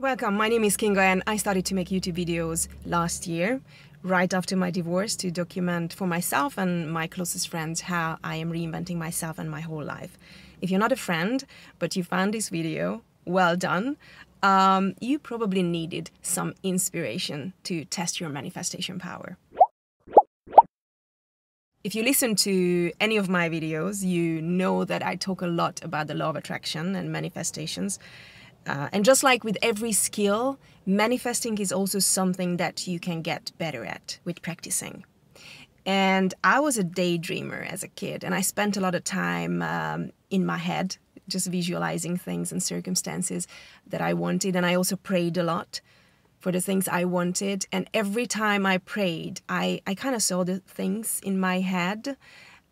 Welcome, my name is Kinga and I started to make YouTube videos last year, right after my divorce, to document for myself and my closest friends how I am reinventing myself and my whole life. If you're not a friend, but you found this video, well done. Um, you probably needed some inspiration to test your manifestation power. If you listen to any of my videos, you know that I talk a lot about the law of attraction and manifestations. Uh, and just like with every skill, manifesting is also something that you can get better at with practicing. And I was a daydreamer as a kid, and I spent a lot of time um, in my head, just visualizing things and circumstances that I wanted. And I also prayed a lot for the things I wanted. And every time I prayed, I, I kind of saw the things in my head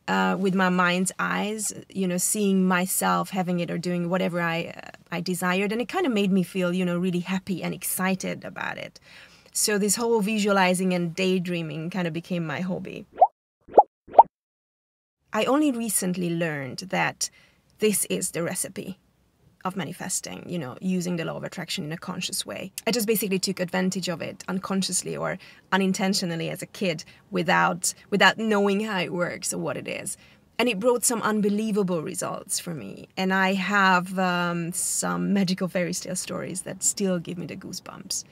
uh, with my mind's eyes, you know, seeing myself having it or doing whatever I, uh, I desired. And it kind of made me feel, you know, really happy and excited about it. So this whole visualizing and daydreaming kind of became my hobby. I only recently learned that this is the recipe of manifesting, you know, using the law of attraction in a conscious way. I just basically took advantage of it unconsciously or unintentionally as a kid without without knowing how it works or what it is. And it brought some unbelievable results for me. And I have um, some magical fairy tale stories that still give me the goosebumps.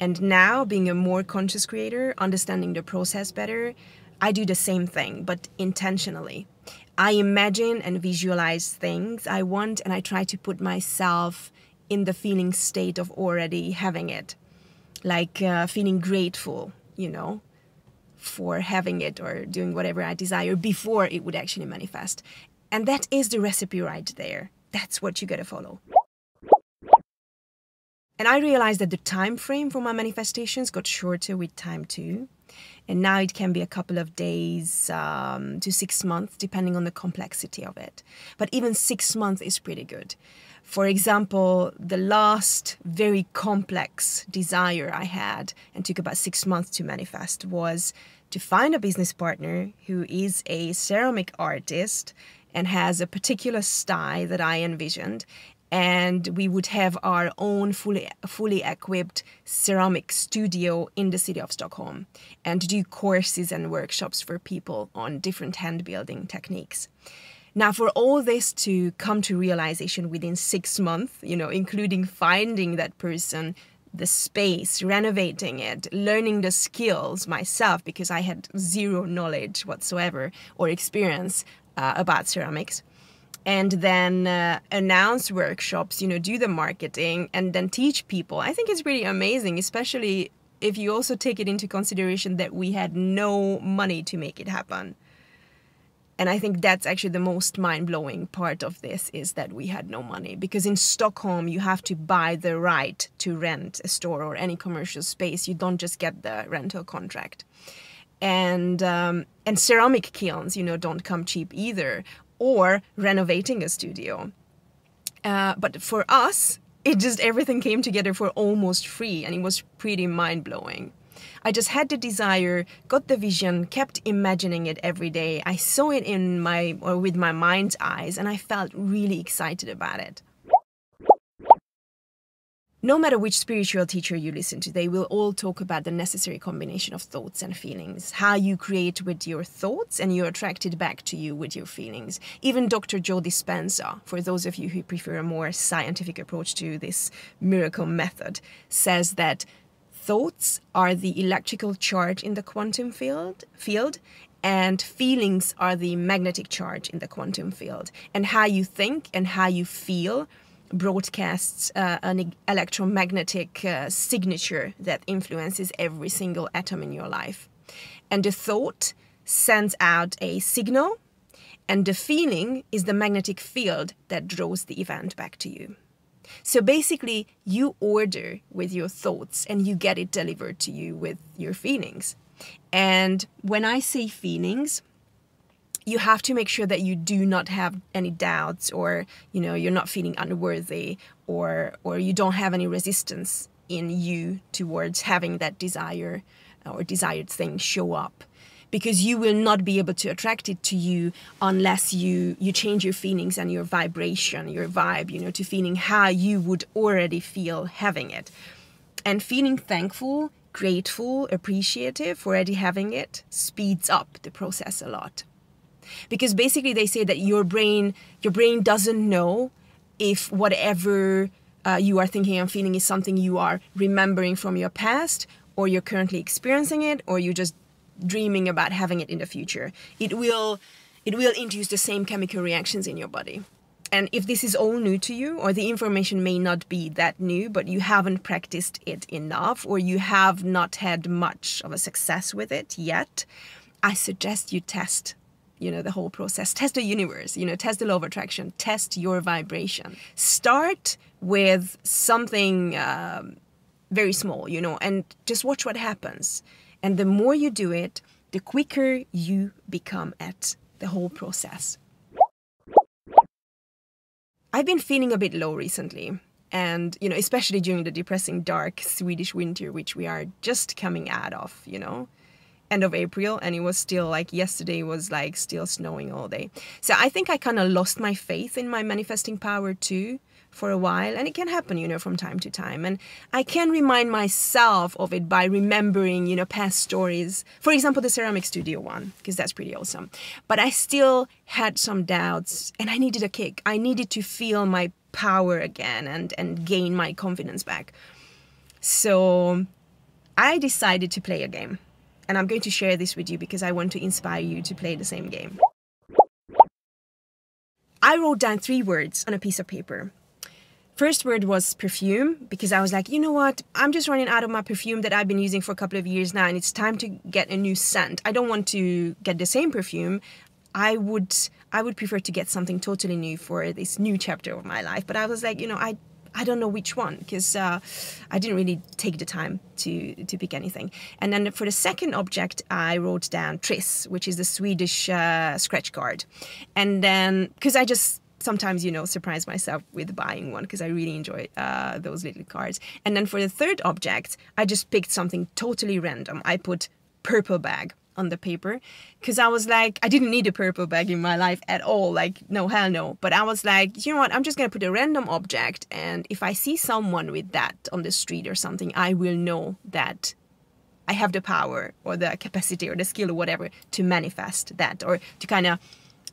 And now, being a more conscious creator, understanding the process better, I do the same thing, but intentionally. I imagine and visualize things I want, and I try to put myself in the feeling state of already having it. Like uh, feeling grateful, you know, for having it or doing whatever I desire before it would actually manifest. And that is the recipe right there. That's what you gotta follow. And I realized that the time frame for my manifestations got shorter with time too. And now it can be a couple of days um, to six months, depending on the complexity of it. But even six months is pretty good. For example, the last very complex desire I had and took about six months to manifest was to find a business partner who is a ceramic artist and has a particular style that I envisioned and we would have our own fully fully equipped ceramic studio in the city of Stockholm and do courses and workshops for people on different hand building techniques. Now, for all this to come to realization within six months, you know, including finding that person, the space, renovating it, learning the skills myself because I had zero knowledge whatsoever or experience uh, about ceramics and then uh, announce workshops, you know, do the marketing and then teach people. I think it's really amazing, especially if you also take it into consideration that we had no money to make it happen. And I think that's actually the most mind-blowing part of this is that we had no money because in Stockholm you have to buy the right to rent a store or any commercial space. You don't just get the rental contract and um, and ceramic kilns you know don't come cheap either or renovating a studio. Uh, but for us, it just everything came together for almost free and it was pretty mind blowing. I just had the desire, got the vision, kept imagining it every day. I saw it in my or with my mind's eyes and I felt really excited about it. No matter which spiritual teacher you listen to, they will all talk about the necessary combination of thoughts and feelings. How you create with your thoughts and you're attracted back to you with your feelings. Even Dr. Joe Dispenza, for those of you who prefer a more scientific approach to this miracle method, says that thoughts are the electrical charge in the quantum field, field and feelings are the magnetic charge in the quantum field. And how you think and how you feel broadcasts uh, an electromagnetic uh, signature that influences every single atom in your life. And the thought sends out a signal, and the feeling is the magnetic field that draws the event back to you. So basically, you order with your thoughts and you get it delivered to you with your feelings. And when I say feelings, you have to make sure that you do not have any doubts or you know you're not feeling unworthy or or you don't have any resistance in you towards having that desire uh, or desired thing show up. Because you will not be able to attract it to you unless you you change your feelings and your vibration your vibe you know to feeling how you would already feel having it. And feeling thankful grateful appreciative for already having it speeds up the process a lot because basically they say that your brain your brain doesn't know if whatever uh, you are thinking and feeling is something you are remembering from your past or you're currently experiencing it or you're just dreaming about having it in the future. It will it will induce the same chemical reactions in your body. And if this is all new to you or the information may not be that new but you haven't practiced it enough or you have not had much of a success with it yet i suggest you test you know the whole process. Test the universe you know test the law of attraction. Test your vibration. Start with something um, very small you know and just watch what happens. And the more you do it the quicker you become at the whole process. I've been feeling a bit low recently and you know especially during the depressing dark swedish winter which we are just coming out of you know end of April and it was still like yesterday was like still snowing all day. So I think I kind of lost my faith in my manifesting power too for a while and it can happen you know from time to time. And i can remind myself of it by remembering you know past stories. For example the ceramic studio one because that's pretty awesome. But i still had some doubts and i needed a kick. I needed to feel my power again and and gain my confidence back. So i decided to play a game and I'm going to share this with you because I want to inspire you to play the same game. I wrote down three words on a piece of paper. First word was perfume because I was like, you know what? I'm just running out of my perfume that I've been using for a couple of years now and it's time to get a new scent. I don't want to get the same perfume. I would I would prefer to get something totally new for this new chapter of my life. But I was like, you know, I I don't know which one because uh, I didn't really take the time to to pick anything. And then for the second object, I wrote down Triss, which is the Swedish uh, scratch card. And then because I just sometimes you know surprise myself with buying one because I really enjoy uh, those little cards. And then for the third object, I just picked something totally random. I put purple bag on the paper because I was like, I didn't need a purple bag in my life at all. Like, no, hell no. But I was like, you know what? I'm just going to put a random object. And if I see someone with that on the street or something, I will know that I have the power or the capacity or the skill or whatever to manifest that or to kind of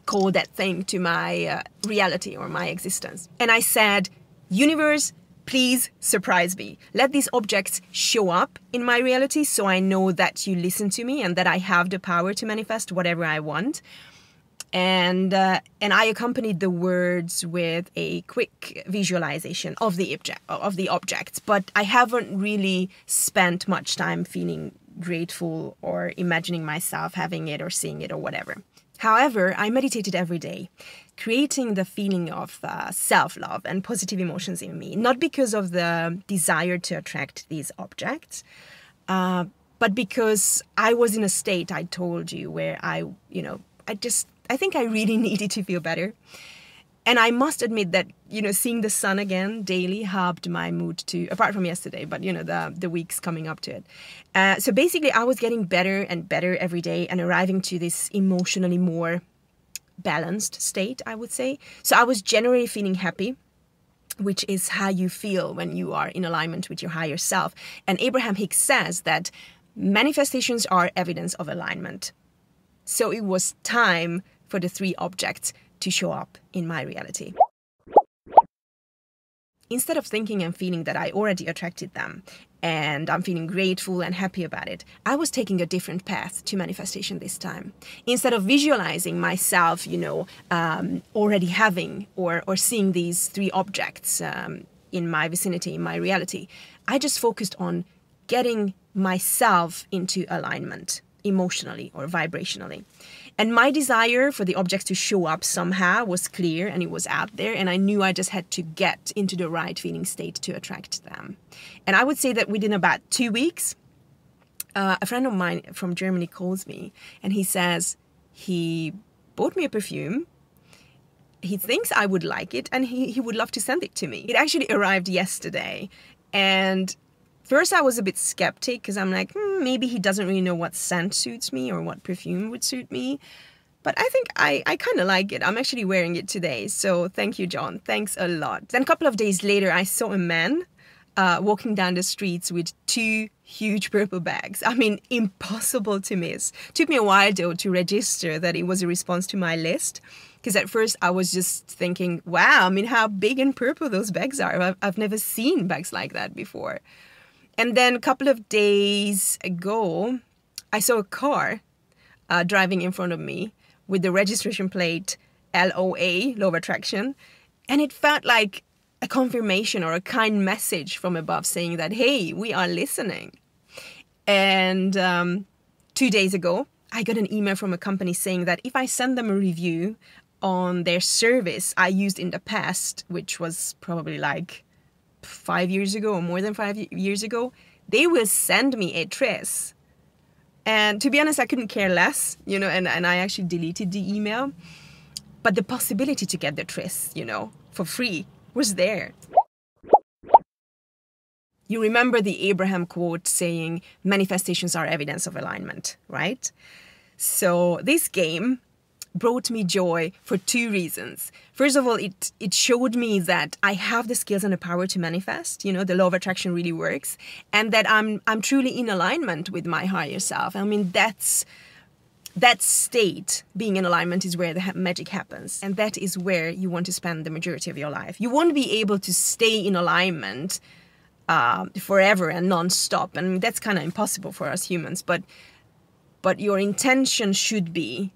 call that thing to my uh, reality or my existence. And I said, universe, please surprise me. Let these objects show up in my reality so I know that you listen to me and that I have the power to manifest whatever I want. And uh, and I accompanied the words with a quick visualization of the object of the objects, but I haven't really spent much time feeling grateful or imagining myself having it or seeing it or whatever. However, I meditated every day, creating the feeling of uh, self love and positive emotions in me, not because of the desire to attract these objects, uh, but because I was in a state, I told you, where I, you know, I just, I think I really needed to feel better and I must admit that you know seeing the sun again daily helped my mood to apart from yesterday, but you know the the weeks coming up to it. Uh, so basically, I was getting better and better every day and arriving to this emotionally more balanced state, I would say. So I was generally feeling happy which is how you feel when you are in alignment with your higher self. And Abraham Hicks says that manifestations are evidence of alignment. So it was time for the three objects to show up in my reality. Instead of thinking and feeling that I already attracted them and I'm feeling grateful and happy about it, I was taking a different path to manifestation this time. Instead of visualizing myself, you know, um, already having or, or seeing these three objects um, in my vicinity, in my reality, I just focused on getting myself into alignment emotionally or vibrationally. And my desire for the objects to show up somehow was clear and it was out there. And I knew I just had to get into the right feeling state to attract them. And I would say that within about two weeks, uh, a friend of mine from Germany calls me and he says he bought me a perfume. He thinks I would like it and he, he would love to send it to me. It actually arrived yesterday. And First, I was a bit skeptic because I'm like, hmm, maybe he doesn't really know what scent suits me or what perfume would suit me. But I think I, I kind of like it. I'm actually wearing it today. So thank you, John. Thanks a lot. Then a couple of days later, I saw a man uh, walking down the streets with two huge purple bags. I mean, impossible to miss. Took me a while though to register that it was a response to my list. Because at first I was just thinking, wow, I mean, how big and purple those bags are. I've, I've never seen bags like that before. And then a couple of days ago, I saw a car uh, driving in front of me with the registration plate LOA, Law of Attraction. And it felt like a confirmation or a kind message from above saying that, hey, we are listening. And um, two days ago, I got an email from a company saying that if I send them a review on their service I used in the past, which was probably like five years ago or more than five years ago, they will send me a Triss. And to be honest, I couldn't care less, you know, and, and I actually deleted the email. But the possibility to get the Triss, you know, for free was there. You remember the Abraham quote saying, manifestations are evidence of alignment, right? So this game brought me joy for two reasons. First of all, it it showed me that I have the skills and the power to manifest. You know, the law of attraction really works, and that I'm I'm truly in alignment with my higher self. I mean, that's that state being in alignment is where the ha- magic happens and that is where you want to spend the majority of your life you won't be able to stay in alignment uh, forever and non-stop and that's kind of impossible for us humans but but your intention should be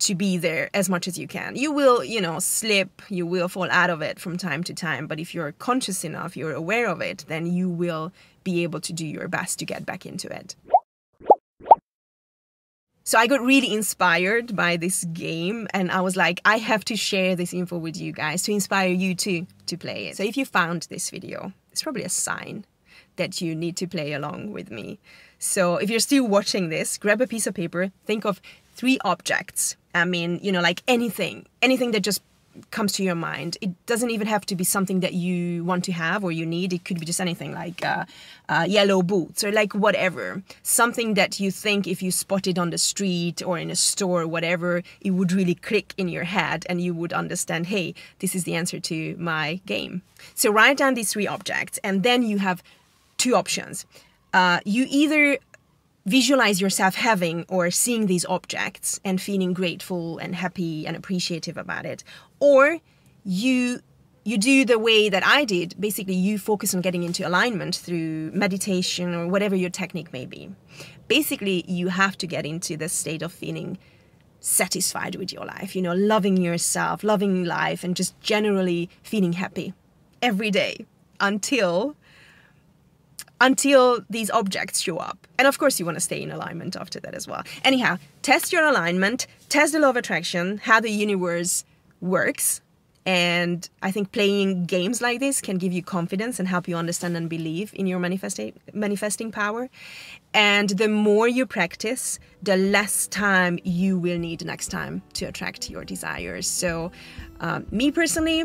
to be there as much as you can. You will, you know, slip, you will fall out of it from time to time, but if you're conscious enough, you're aware of it, then you will be able to do your best to get back into it. So I got really inspired by this game and I was like, I have to share this info with you guys to inspire you too to play it. So if you found this video, it's probably a sign that you need to play along with me. So if you're still watching this, grab a piece of paper, think of three objects. I mean, you know, like anything, anything that just comes to your mind. It doesn't even have to be something that you want to have or you need. It could be just anything like uh, uh, yellow boots or like whatever. Something that you think if you spot it on the street or in a store or whatever, it would really click in your head and you would understand, hey, this is the answer to my game. So write down these three objects and then you have two options. Uh, you either visualize yourself having or seeing these objects and feeling grateful and happy and appreciative about it. Or you you do the way that I did basically you focus on getting into alignment through meditation or whatever your technique may be. Basically you have to get into the state of feeling satisfied with your life you know loving yourself loving life and just generally feeling happy every day until until these objects show up. And of course, you want to stay in alignment after that as well. Anyhow, test your alignment, test the law of attraction, how the universe works. And I think playing games like this can give you confidence and help you understand and believe in your manifesting manifesting power. And the more you practice, the less time you will need next time to attract your desires. So, um, me personally,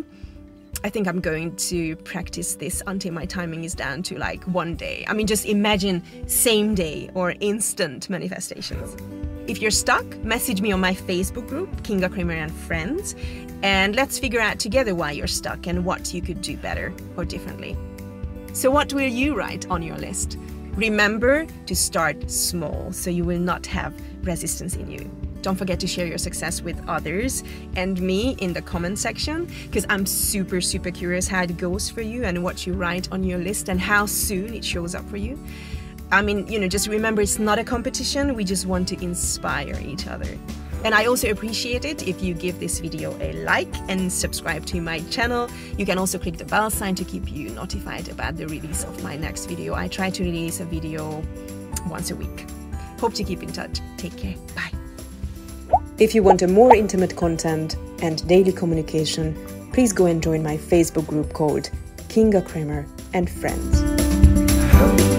I think I'm going to practice this until my timing is down to like one day. I mean, just imagine same day or instant manifestations. If you're stuck, message me on my Facebook group, Kinga Kremer and Friends, and let's figure out together why you're stuck and what you could do better or differently. So, what will you write on your list? Remember to start small so you will not have resistance in you. Don't forget to share your success with others and me in the comment section because I'm super, super curious how it goes for you and what you write on your list and how soon it shows up for you. I mean, you know, just remember it's not a competition, we just want to inspire each other. And I also appreciate it if you give this video a like and subscribe to my channel. You can also click the bell sign to keep you notified about the release of my next video. I try to release a video once a week. Hope to keep in touch. Take care. Bye. If you want a more intimate content and daily communication, please go and join my Facebook group called Kinga Kremer and Friends.